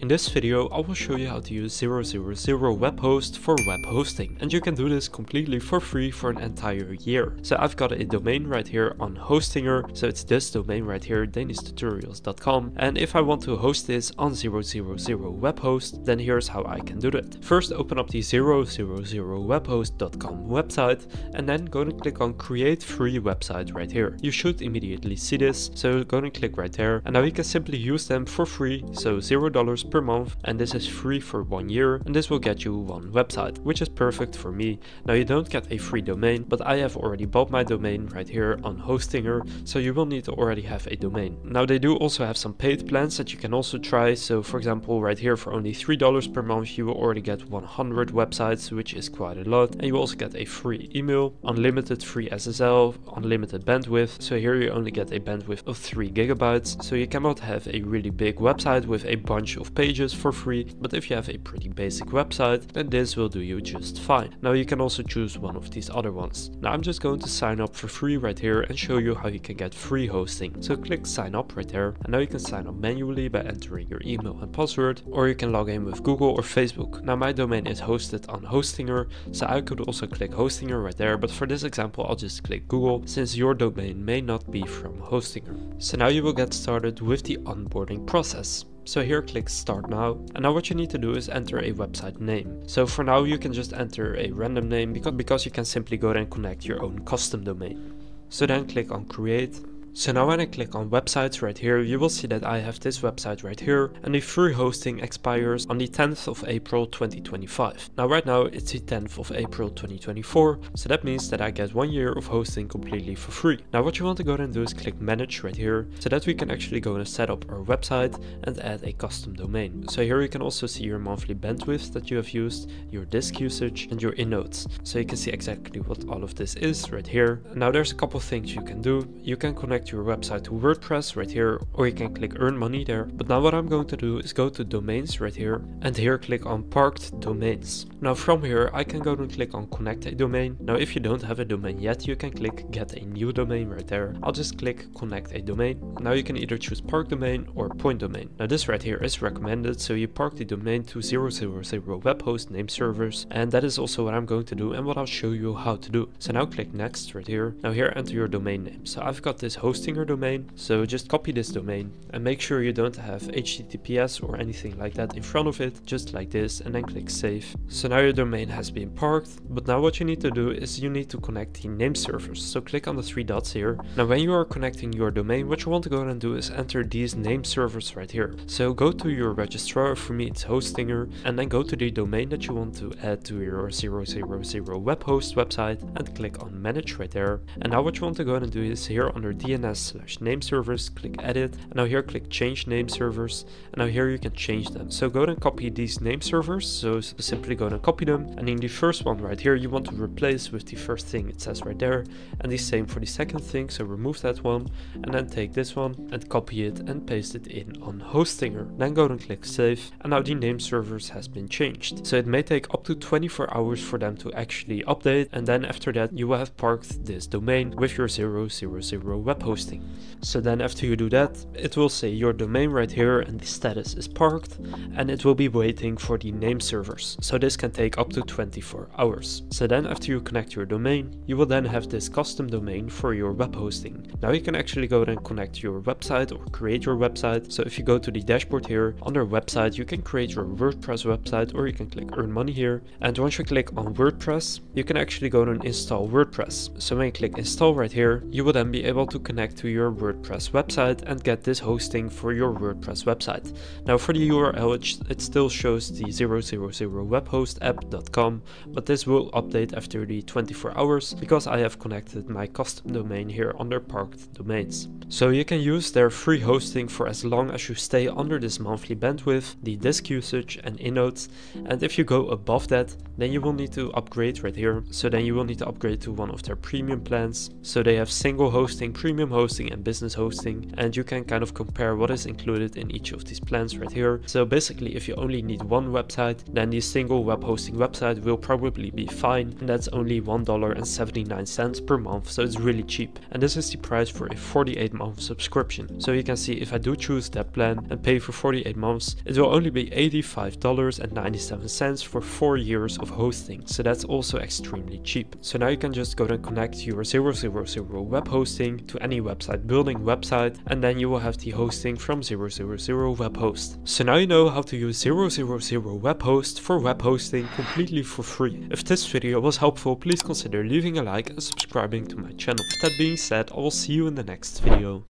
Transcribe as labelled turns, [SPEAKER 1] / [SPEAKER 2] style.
[SPEAKER 1] In this video I will show you how to use 000 webhost for web hosting and you can do this completely for free for an entire year. So I've got a domain right here on Hostinger, so it's this domain right here danistutorials.com and if I want to host this on 000 webhost then here's how I can do it. First open up the 000webhost.com website and then go and click on create free website right here. You should immediately see this so go and click right there and now you can simply use them for free so $0 per month and this is free for one year and this will get you one website, which is perfect for me. Now you don't get a free domain, but I have already bought my domain right here on Hostinger, so you will need to already have a domain. Now they do also have some paid plans that you can also try, so for example right here for only $3 per month you will already get 100 websites, which is quite a lot, and you also get a free email, unlimited free SSL, unlimited bandwidth, so here you only get a bandwidth of 3 gigabytes, so you cannot have a really big website with a bunch of pages for free, but if you have a pretty basic website, then this will do you just fine. Now you can also choose one of these other ones. Now I'm just going to sign up for free right here and show you how you can get free hosting. So click sign up right there and now you can sign up manually by entering your email and password or you can log in with Google or Facebook. Now my domain is hosted on Hostinger so I could also click Hostinger right there but for this example I'll just click Google since your domain may not be from Hostinger. So now you will get started with the onboarding process. So here click start now and now what you need to do is enter a website name. So for now you can just enter a random name because, because you can simply go and connect your own custom domain. So then click on create so now when I click on websites right here, you will see that I have this website right here and the free hosting expires on the 10th of April 2025. Now right now it's the 10th of April 2024, so that means that I get one year of hosting completely for free. Now what you want to go and do is click manage right here, so that we can actually go and set up our website and add a custom domain. So here you can also see your monthly bandwidth that you have used, your disk usage and your inodes. So you can see exactly what all of this is right here. Now there's a couple things you can do. You can connect your website to WordPress right here, or you can click earn money there. But now what I'm going to do is go to domains right here, and here click on parked domains. Now from here, I can go and click on connect a domain. Now if you don't have a domain yet, you can click get a new domain right there. I'll just click connect a domain. Now you can either choose park domain or point domain. Now this right here is recommended, so you park the domain to 000 web host name servers, and that is also what I'm going to do and what I'll show you how to do. So now click next right here. Now here enter your domain name. So I've got this host Hostinger domain. So just copy this domain and make sure you don't have HTTPS or anything like that in front of it, just like this, and then click save. So now your domain has been parked, but now what you need to do is you need to connect the name servers. So click on the three dots here. Now when you are connecting your domain, what you want to go and do is enter these name servers right here. So go to your registrar, for me it's Hostinger, and then go to the domain that you want to add to your 000 web host website and click on manage right there. And now what you want to go and do is here under DNS slash name servers, click edit, and now here click change name servers, and now here you can change them. So go and copy these name servers, so simply go and copy them, and in the first one right here you want to replace with the first thing it says right there, and the same for the second thing, so remove that one, and then take this one and copy it and paste it in on Hostinger. Then go and click save, and now the name servers has been changed. So it may take up to 24 hours for them to actually update, and then after that you will have parked this domain with your 000 web hosting. So then after you do that, it will say your domain right here and the status is parked and it will be waiting for the name servers. So this can take up to 24 hours. So then after you connect your domain, you will then have this custom domain for your web hosting. Now you can actually go and connect your website or create your website. So if you go to the dashboard here, under website, you can create your WordPress website or you can click earn money here. And once you click on WordPress, you can actually go and install WordPress. So when you click install right here, you will then be able to connect connect to your WordPress website and get this hosting for your WordPress website. Now for the URL it, still shows the 000webhostapp.com but this will update after the 24 hours because I have connected my custom domain here under parked domains. So you can use their free hosting for as long as you stay under this monthly bandwidth, the disk usage and inodes and if you go above that then you will need to upgrade right here. So then you will need to upgrade to one of their premium plans. So they have single hosting premium premium hosting and business hosting and you can kind of compare what is included in each of these plans right here. So basically if you only need one website then the single web hosting website will probably be fine and that's only $1.79 per month so it's really cheap and this is the price for a 48 month subscription. So you can see if I do choose that plan and pay for 48 months it will only be $85.97 for 4 years of hosting so that's also extremely cheap. So now you can just go and connect your 000 web hosting to website building website and then you will have the hosting from 000 webhost. So now you know how to use 000 webhost for web hosting completely for free. If this video was helpful please consider leaving a like and subscribing to my channel. With that being said I will see you in the next video.